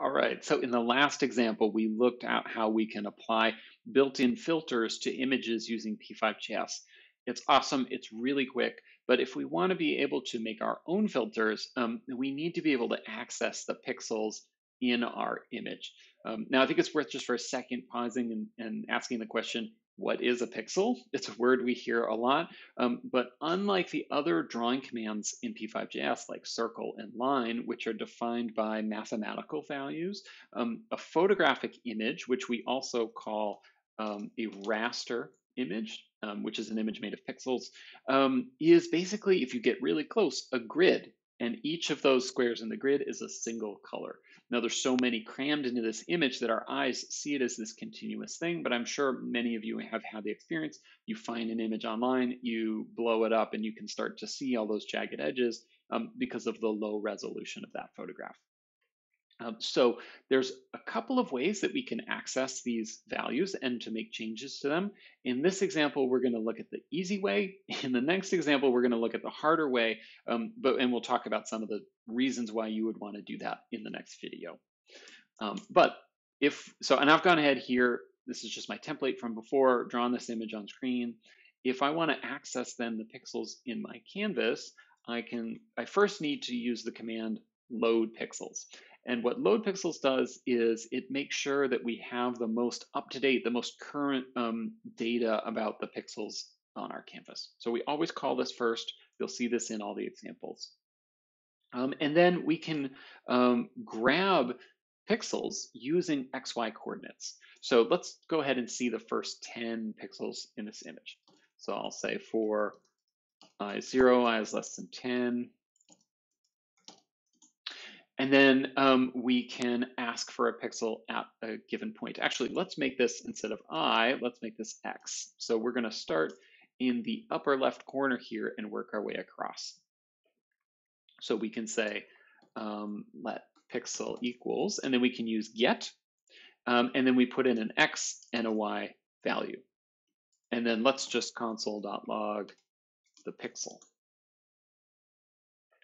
All right, so in the last example, we looked at how we can apply built-in filters to images using P5JS. It's awesome, it's really quick, but if we want to be able to make our own filters, um, we need to be able to access the pixels in our image. Um, now, I think it's worth just for a second pausing and, and asking the question, what is a pixel? It's a word we hear a lot, um, but unlike the other drawing commands in P5JS, like circle and line, which are defined by mathematical values, um, a photographic image, which we also call um, a raster image, um, which is an image made of pixels, um, is basically, if you get really close, a grid. And each of those squares in the grid is a single color. Now there's so many crammed into this image that our eyes see it as this continuous thing, but I'm sure many of you have had the experience. You find an image online, you blow it up, and you can start to see all those jagged edges um, because of the low resolution of that photograph. Um, so there's a couple of ways that we can access these values and to make changes to them. In this example, we're going to look at the easy way. In the next example, we're going to look at the harder way, um, but and we'll talk about some of the reasons why you would want to do that in the next video. Um, but if so, and I've gone ahead here. This is just my template from before, drawn this image on screen. If I want to access then the pixels in my canvas, I can. I first need to use the command load pixels. And what load pixels does is it makes sure that we have the most up-to-date, the most current um, data about the pixels on our canvas. So we always call this first. You'll see this in all the examples. Um, and then we can um, grab pixels using XY coordinates. So let's go ahead and see the first 10 pixels in this image. So I'll say for i0, i is less than 10, and then um, we can ask for a pixel at a given point. Actually, let's make this instead of i, let's make this x. So we're going to start in the upper left corner here and work our way across. So we can say um, let pixel equals, and then we can use get, um, and then we put in an x and a y value. And then let's just console.log the pixel.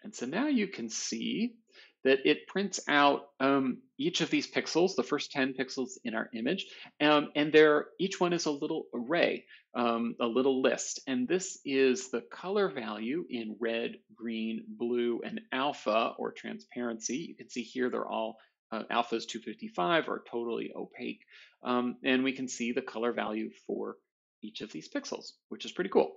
And so now you can see that it prints out um, each of these pixels, the first 10 pixels in our image, um, and there each one is a little array, um, a little list. And this is the color value in red, green, blue, and alpha or transparency. You can see here they're all uh, alpha is 255 are totally opaque. Um, and we can see the color value for each of these pixels, which is pretty cool.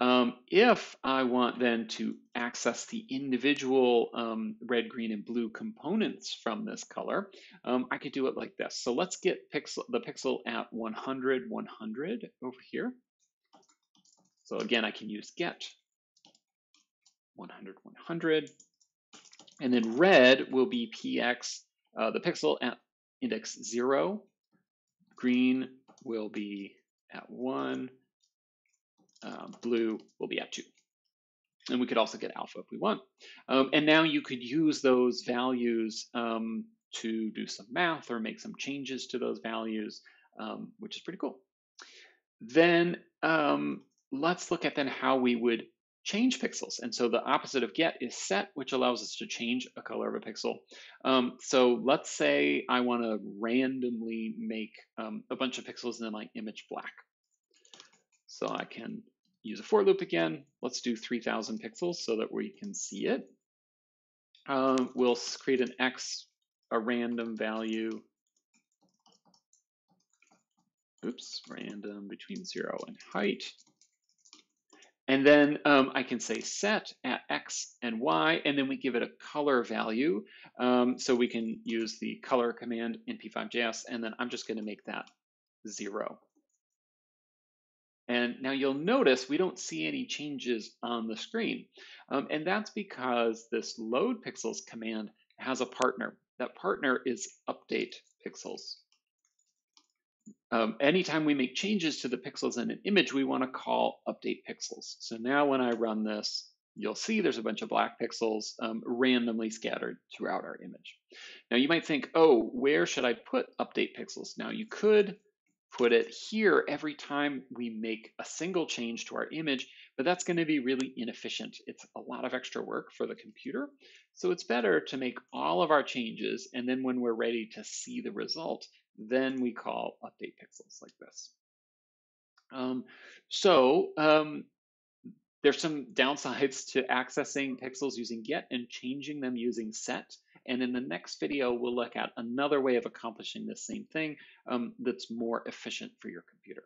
Um, if I want then to access the individual um, red, green, and blue components from this color, um, I could do it like this. So let's get pixel, the pixel at 100, 100 over here. So again, I can use get 100, 100. And then red will be px, uh, the pixel at index 0. Green will be at 1 um, blue will be at 2. And we could also get alpha if we want. Um, and now you could use those values um, to do some math or make some changes to those values, um, which is pretty cool. Then um, let's look at then how we would change pixels. And so the opposite of get is set, which allows us to change a color of a pixel. Um, so let's say I want to randomly make um, a bunch of pixels in my image black. So I can use a for loop again. Let's do 3000 pixels so that we can see it. Um, we'll create an X, a random value. Oops, random between zero and height. And then um, I can say set at X and Y, and then we give it a color value. Um, so we can use the color command in P5JS, and then I'm just gonna make that zero. And now you'll notice we don't see any changes on the screen. Um, and that's because this load pixels command has a partner. That partner is update pixels. Um, anytime we make changes to the pixels in an image, we want to call update pixels. So now when I run this, you'll see there's a bunch of black pixels um, randomly scattered throughout our image. Now you might think, oh, where should I put update pixels? Now you could put it here every time we make a single change to our image, but that's going to be really inefficient. It's a lot of extra work for the computer. So it's better to make all of our changes, and then when we're ready to see the result, then we call update pixels like this. Um, so um, there's some downsides to accessing pixels using get and changing them using set. And in the next video, we'll look at another way of accomplishing the same thing um, that's more efficient for your computer.